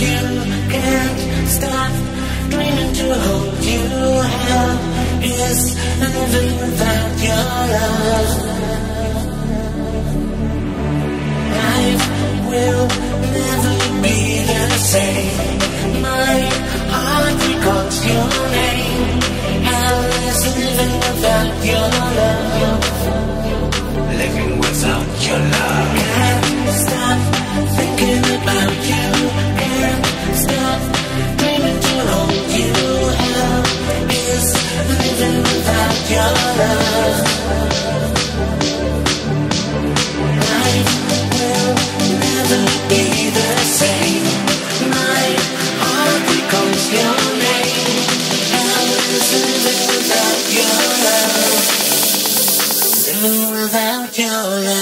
you. Can't stop dreaming to hold you. Hell is living without your love. Life will never be the same. My heart recalls your name. Hell is living without your love. Without your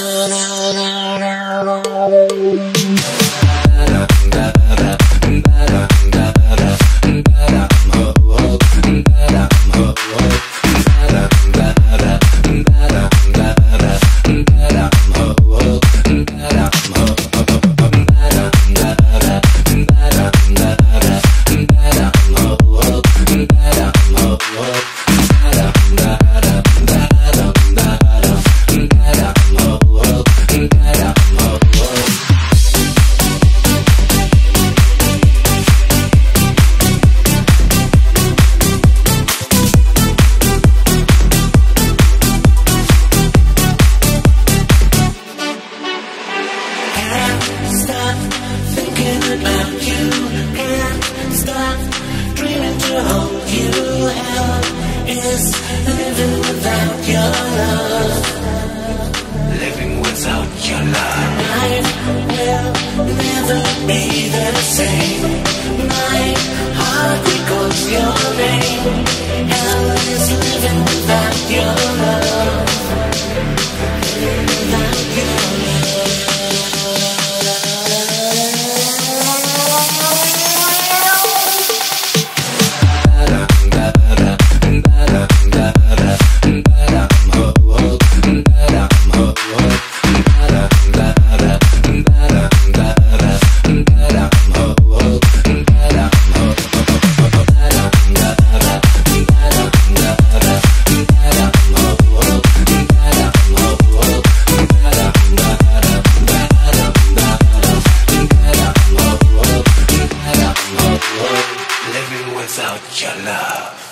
living without your love. Living without your love. Life will never be the same. My heart recalls your name. Hell is living without your love. without your love.